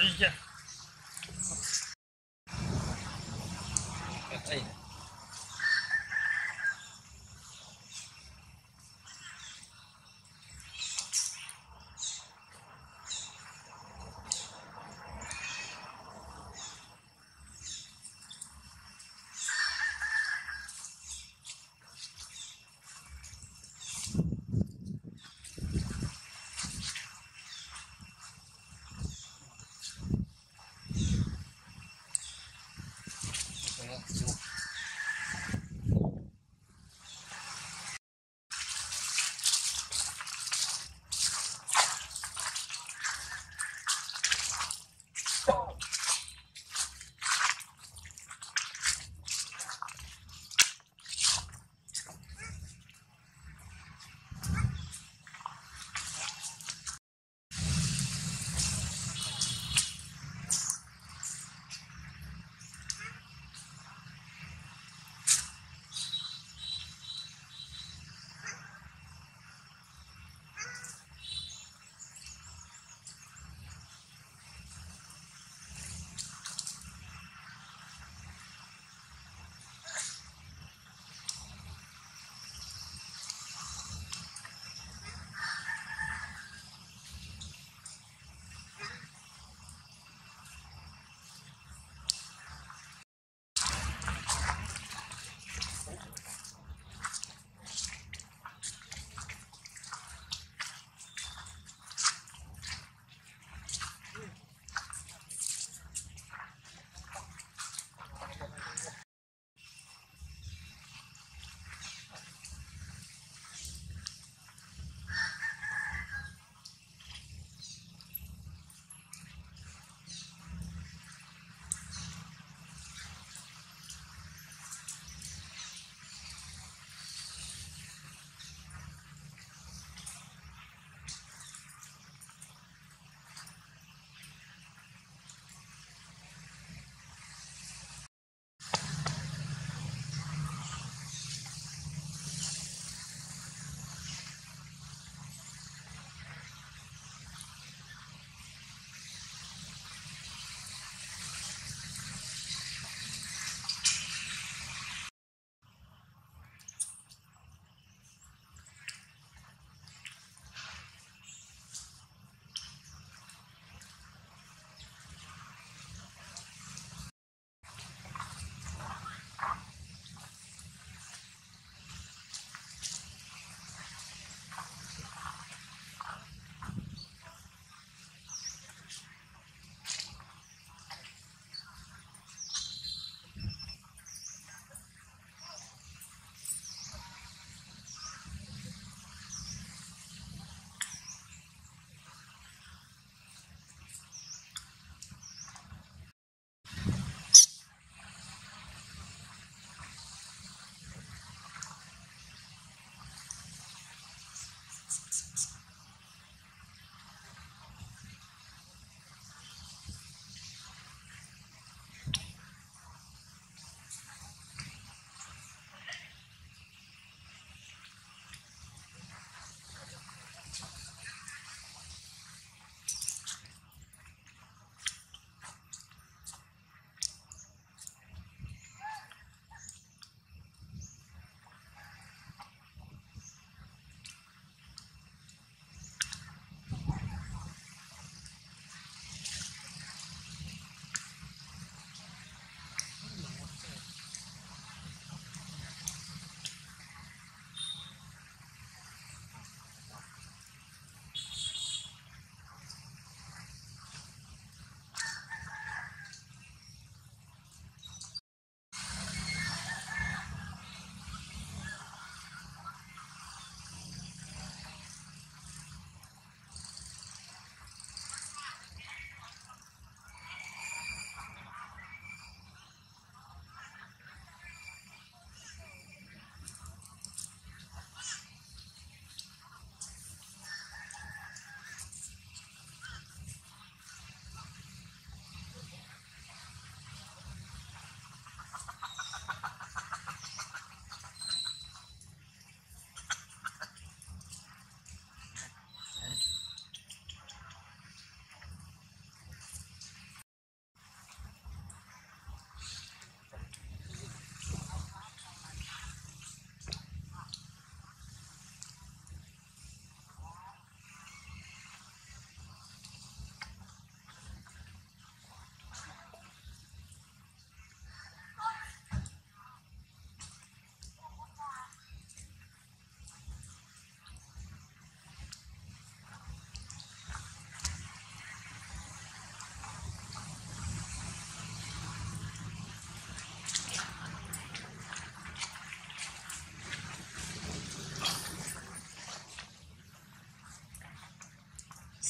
Gel.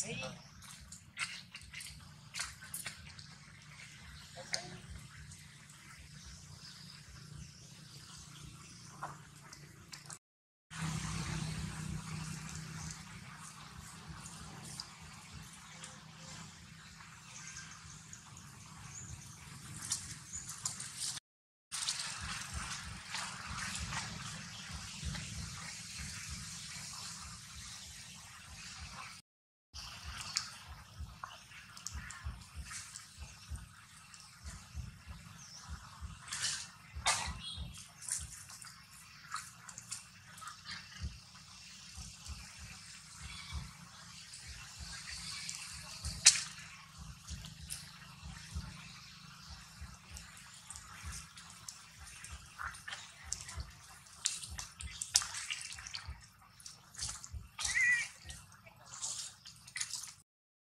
See?